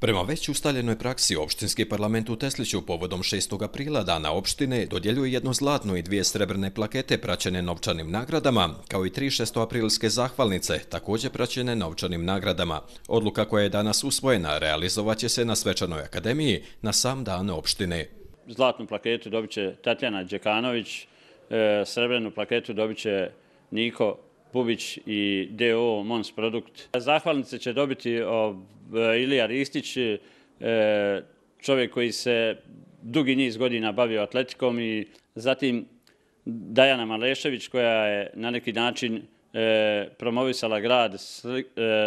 Prema već ustaljenoj praksi, opštinski parlament u Tesliću povodom 6. aprila dana opštine dodjeljuje jedno zlatno i dvije srebrne plakete praćene novčanim nagradama, kao i tri 6. aprilske zahvalnice, također praćene novčanim nagradama. Odluka koja je danas usvojena realizovaće se na Svečanoj akademiji na sam dan opštine. Zlatnu plaketu dobit će Tatjana Đekanović, e, srebrnu plaketu dobit će Niko Bubić i DO Mons Produkt. Zahvalnice će dobiti e, Ilija Ristić, e, čovjek koji se dugi niz godina bavio atletikom i zatim Dajana Malešević koja je na neki način e, promovisala grad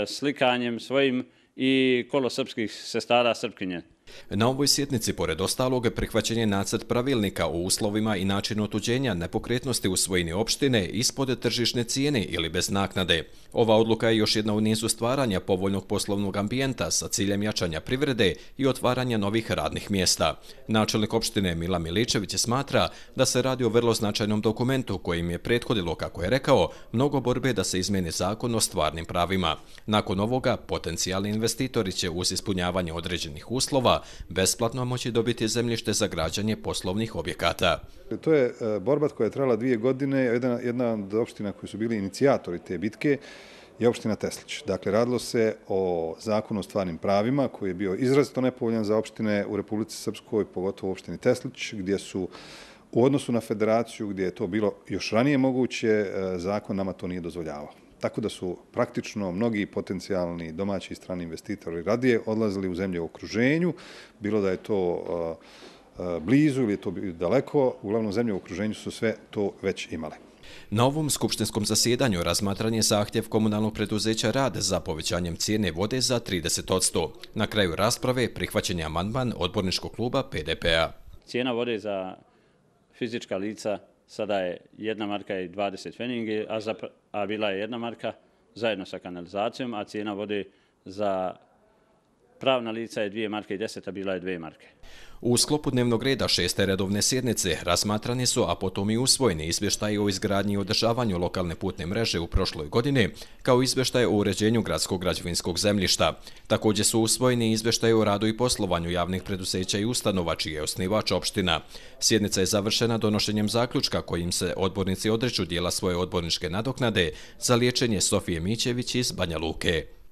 slikanjem svojim i kolo srpskih sestara Srpkinje. Na ovoj sjetnici, pored ostalog, prihvaćen je nacrt pravilnika o uslovima i načinu otuđenja nepokretnosti u svojini opštine ispod tržišne cijene ili bez naknade. Ova odluka je još jedna u nizu stvaranja povoljnog poslovnog ambijenta sa ciljem jačanja privrede i otvaranja novih radnih mjesta. Načelnik opštine Mila Miličević smatra da se radi o vrlo značajnom dokumentu kojim je prethodilo, kako je rekao, mnogo borbe da se izmeni zakon o stvarnim pravima. Nakon ovoga, potencijalni investitori će uz ispunjavanje određenih uslova besplatno moći dobiti zemljište za građanje poslovnih objekata. To je e, borba koja je trajala dvije godine. Jedna, jedna od opština koji su bili inicijatori te bitke je opština Teslić. Dakle, radilo se o zakonu o stvarnim pravima koji je bio izrazito nepovoljan za opštine u Republici Srpskoj, pogotovo u opštini Teslić, gdje su u odnosu na federaciju, gdje je to bilo još ranije moguće, e, zakon nama to nije dozvoljavao. Tako da su praktično mnogi potencijalni domaći i strani investitori radije odlazili u zemlje u okruženju, bilo da je to blizu ili je to daleko, uglavnom zemlje u okruženju su sve to već imale. Na ovom skupštinskom zasjedanju razmatran je zahtjev komunalnog preduzeća rade za povećanjem cijene vode za 30%. Na kraju rasprave prihvaćen je amandman odborničkog kluba PDP-a. Cijena vode za fizička lica sada je jedna marka i 20 feningi, a, za, a bila je jedna marka zajedno sa kanalizacijom, a cijena vode za pravna lica je dvije marke i deset, a bila je dvije marke. U sklopu dnevnog reda šeste redovne sjednice razmatrani su, a potom i usvojeni izvještaje o izgradnji i održavanju lokalne putne mreže u prošloj godini, kao izvještaje o uređenju gradskog građevinskog zemljišta. Također su usvojeni izvještaje o radu i poslovanju javnih preduzeća i ustanova, čiji je osnivač opština. Sjednica je završena donošenjem zaključka kojim se odbornici odreću dijela svoje odborničke nadoknade za liječenje Sofije Mićević iz Banja Luke.